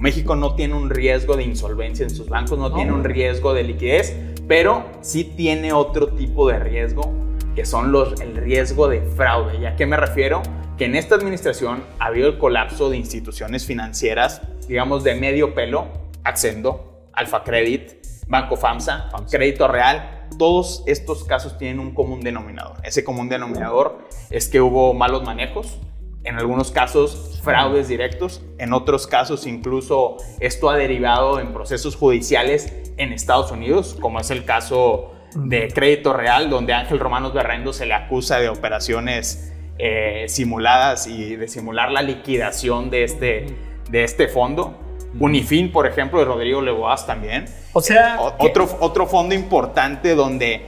México no tiene un riesgo de insolvencia en sus bancos, no, tiene un riesgo de liquidez, pero sí tiene otro tipo de riesgo, que son los, el riesgo de fraude. ¿Y a qué me refiero? Que en esta administración ha habido el colapso de instituciones financieras, digamos, de medio pelo, Accendo, Alfa Credit, Banco FAMSA, Crédito Real, todos estos casos tienen un común denominador. Ese común denominador es que hubo malos manejos, en algunos casos fraudes directos, en otros casos incluso esto ha derivado en procesos judiciales en Estados Unidos, como es el caso de Crédito Real, donde Ángel Romanos Berrendo se le acusa de operaciones eh, simuladas y de simular la liquidación de este, de este fondo. Unifin, por ejemplo, de Rodrigo Leboas también. O sea, otro, otro fondo importante donde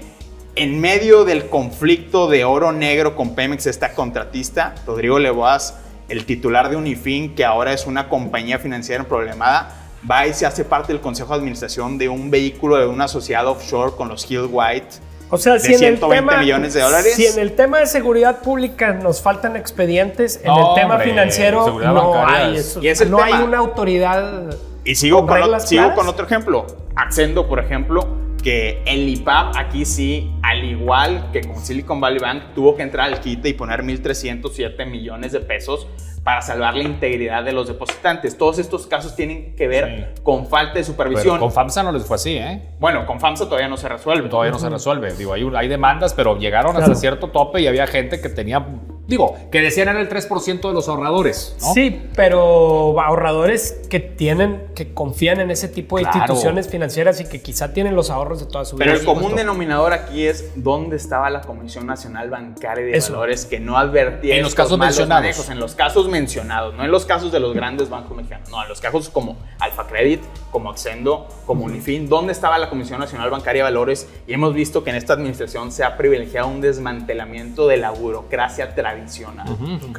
en medio del conflicto de oro negro con Pemex, esta contratista, Rodrigo Leboas, el titular de Unifin, que ahora es una compañía financiera problemada, va y se hace parte del consejo de administración de un vehículo de una sociedad offshore con los Hill White. O sea, de si en 120 el tema, millones de dólares. Si en el tema de seguridad pública nos faltan expedientes, en No, el tema hombre, financiero no hay es- eso. Y es el no tema. hay una autoridad. Y sigo, con otro ejemplo. Accendo, por ejemplo, que el IPAP aquí sí, al igual que con Silicon Valley Bank, tuvo que entrar al quite y poner 1.307 millones de pesos para salvar la integridad de los depositantes. Todos estos casos tienen que ver con falta de Pero supervisión. con FAMSA no les fue así, ¿eh? bueno, con FAMSA todavía no se resuelve. Todavía no se resuelve. Digo, hay, hay demandas, pero llegaron hasta cierto tope y había gente que tenía, digo, que decían era el 3% de los ahorradores, ¿no? Sí, pero ahorradores que tienen, que confían en ese tipo de Claro. instituciones financieras y que quizá tienen los ahorros de toda su vida. Pero el común denominador aquí es dónde estaba la Comisión Nacional Bancaria de Eso. Valores que no advertía En los casos malos mencionados. manejos, en los casos mencionados, no en los casos de los grandes bancos mexicanos, no, en los casos como Alfa Credit, como Accendo, como Unifin, ¿dónde estaba la Comisión Nacional Bancaria de Valores? Y hemos visto que en esta administración se ha privilegiado un desmantelamiento de la burocracia tradicional.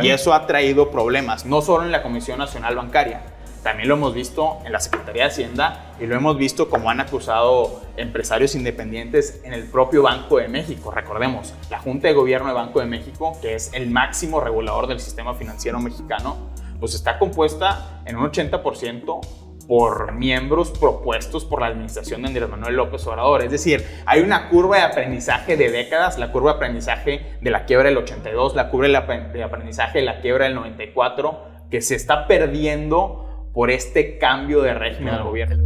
Y eso ha traído problemas, no solo en la Comisión Nacional Bancaria, también lo hemos visto en la Secretaría de Hacienda y lo hemos visto como han acusado empresarios independientes en el propio Banco de México. Recordemos, la Junta de Gobierno de Banco de México, que es el máximo regulador del sistema financiero mexicano, pues está compuesta en un 80% por miembros propuestos por la administración de Andrés Manuel López Obrador. Es decir, hay una curva de aprendizaje de décadas, la curva de aprendizaje de la quiebra del 82, la curva de apren- de aprendizaje de la quiebra del 94, que se está perdiendo por este cambio de régimen del gobierno.